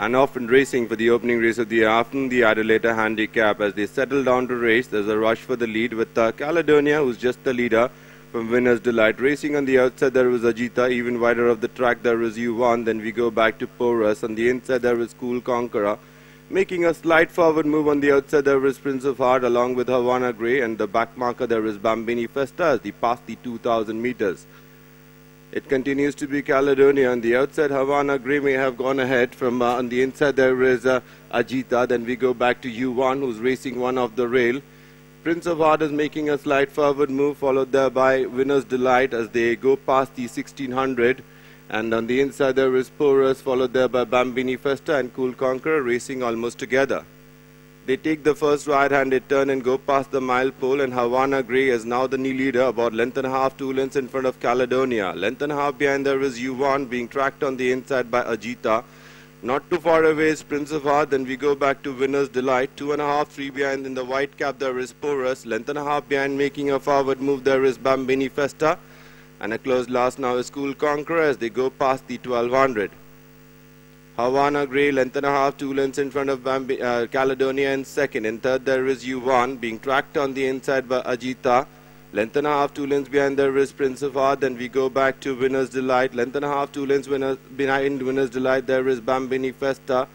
and often racing for the opening race of the afternoon, the Adelita handicap. As they settle down to race, there's a rush for the lead with uh, Caledonia, who's just the leader from Winner's Delight. Racing on the outside, there was Ajita. Even wider of the track, there was U1. Then we go back to Porus. On the inside, there was Cool Conqueror. Making a slight forward move on the outside, there was Prince of Heart along with Havana Grey. And the back marker, there was Bambini Festa as they passed the 2,000 meters. It continues to be Caledonia. On the outside, Havana Grey may have gone ahead. From uh, on the inside, there is uh, Ajita. Then we go back to U1, who's racing one off the rail. Prince of Heart is making a slight forward move, followed there by Winner's Delight as they go past the 1600. And on the inside, there is Porus, followed there by Bambini Festa and Cool Conqueror racing almost together. They take the first right-handed turn and go past the mile pole and Havana Grey is now the new leader, about length and a half, two lengths in front of Caledonia. Length and a half behind there is U1 being tracked on the inside by Ajita. Not too far away is Prince of Heart, then we go back to Winner's Delight. Two and a half, three behind in the white cap there is Porus. Length and a half behind making a forward move there is Bambini Festa. And a close last now is Cool Conqueror as they go past the 1200. Havana Grey, length and a half, two lengths in front of Bambi, uh, Caledonia in second. In third, there is U1 being tracked on the inside by Ajita. Length and a half, two lengths behind there is Prince of Art. Then we go back to Winner's Delight. Length and a half, two lengths winners, behind Winner's Delight, there is Bambini Festa.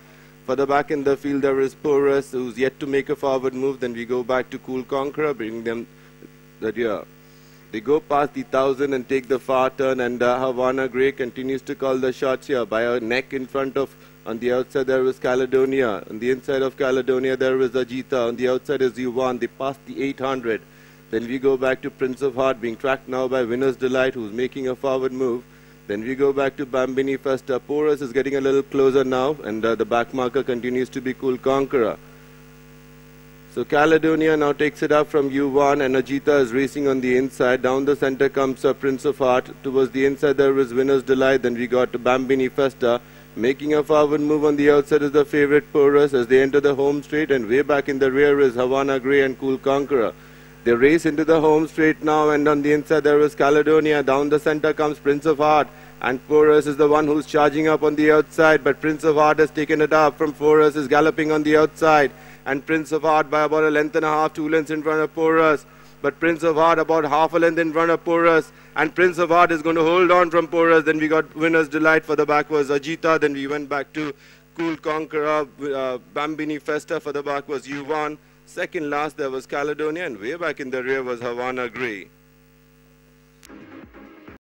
Further back in the field, there is Porus, who's yet to make a forward move. Then we go back to Cool Conqueror, bring them that year. They go past the thousand and take the far turn, and uh, Havana Grey continues to call the shots here by a neck in front of. On the outside there was Caledonia. On the inside of Caledonia there was Ajita. On the outside is U1. They passed the 800. Then we go back to Prince of Heart being tracked now by Winner's Delight who's making a forward move. Then we go back to Bambini Festa. Porus is getting a little closer now and uh, the back marker continues to be Cool Conqueror. So Caledonia now takes it up from U1 and Ajita is racing on the inside. Down the center comes uh, Prince of Art. Towards the inside there is Winner's Delight. Then we got Bambini Festa. Making a forward move on the outside is the favorite Porus as they enter the home straight and way back in the rear is Havana Grey and Cool Conqueror. They race into the home straight now and on the inside there is Caledonia. Down the center comes Prince of Art and Porus is the one who's charging up on the outside but Prince of Art has taken it up from Porus is galloping on the outside and Prince of Heart by about a length and a half, two lengths in front of Porus. But Prince of Heart about half a length in front of Porus. And Prince of Heart is going to hold on from Porus. Then we got Winner's Delight for the back was Ajita. Then we went back to Cool Conqueror. Uh, Bambini Festa for the back was U1. Second last there was Caledonia. And way back in the rear was Havana Grey.